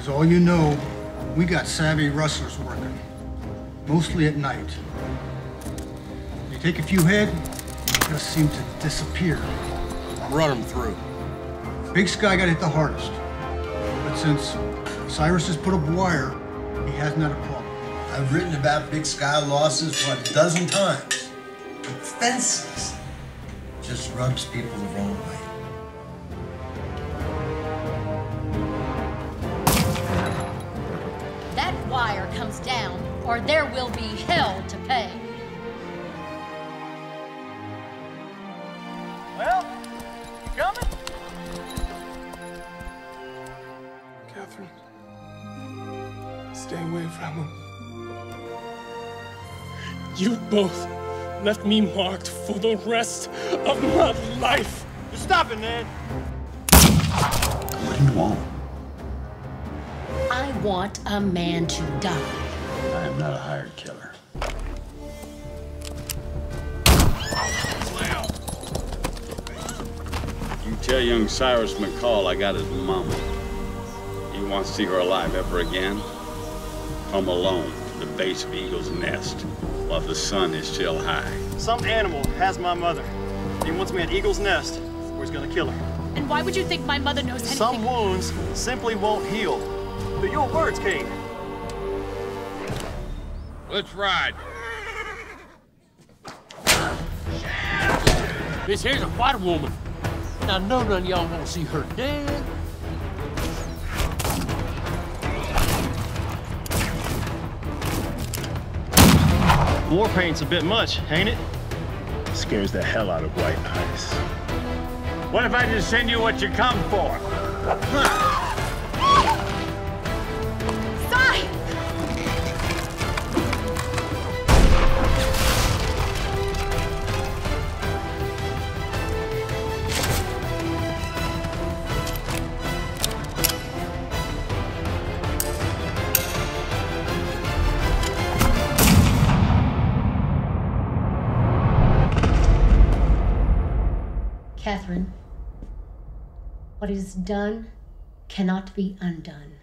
As all you know, we got savvy rustlers working, mostly at night. They take a few head, just seem to disappear. Run them through. Big Sky got hit the hardest. But since Cyrus has put up wire, he hasn't had a problem. I've written about Big Sky losses, what, a dozen times. But fences just rubs people the wrong way. Comes down, or there will be hell to pay. Well, you coming? Catherine, stay away from him. You both left me marked for the rest of my life. Just stop it, Ned. What do you want? I want a man to die. I am not a hired killer. You tell young Cyrus McCall I got his mama. He wants to see her alive ever again. Come alone to the base of Eagle's Nest while the sun is still high. Some animal has my mother. He wants me at Eagle's Nest, where he's gonna kill her. And why would you think my mother knows anything? Some wounds simply won't heal. They're your words, Kate. Let's ride. This here's a white woman. And I know none of y'all want to see her dead. War paint's a bit much, ain't it? Scares the hell out of white eyes. What if I just send you what you come for? Si! Catherine, what is done cannot be undone.